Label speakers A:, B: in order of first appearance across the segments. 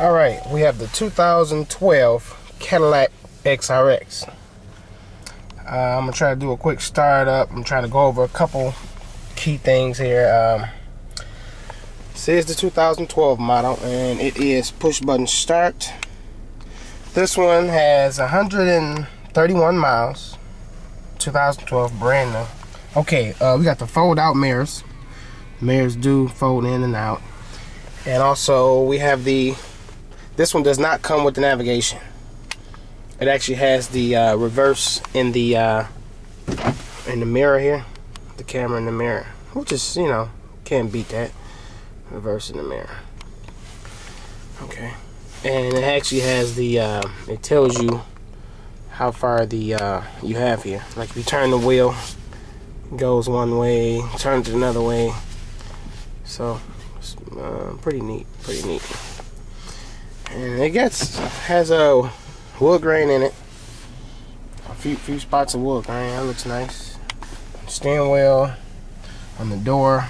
A: All right, we have the 2012 Cadillac SRX. Uh, I'm gonna try to do a quick startup. I'm trying to go over a couple key things here. Um, says the 2012 model, and it is push button start. This one has 131 miles. 2012, brand new. Okay, uh, we got the fold out mirrors. Mirrors do fold in and out. And also we have the this one does not come with the navigation. It actually has the uh, reverse in the uh, in the mirror here, the camera in the mirror, which is you know can't beat that. Reverse in the mirror. Okay, and it actually has the uh, it tells you how far the uh, you have here. Like if you turn the wheel, goes one way, turns another way. So uh, pretty neat, pretty neat and it gets has a wood grain in it. A few few spots of wood grain. That looks nice. Steering wheel on the door.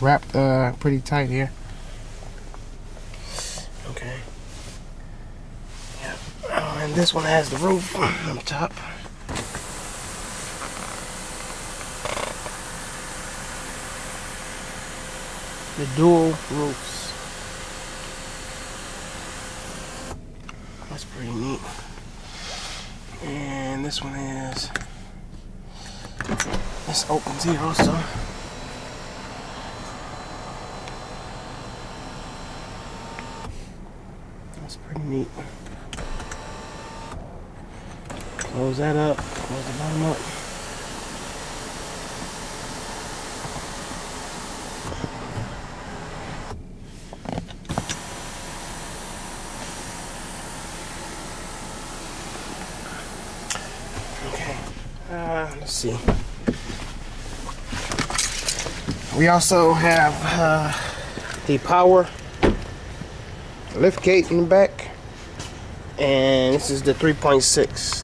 A: Wrapped uh, pretty tight here. Okay. Yeah. Oh, and this one has the roof on top. The dual roofs That's pretty neat. And this one is this opens here also. That's pretty neat. Close that up, close the bottom up. Uh, let's see. We also have uh, the power lift gate in the back, and this is the 3.6.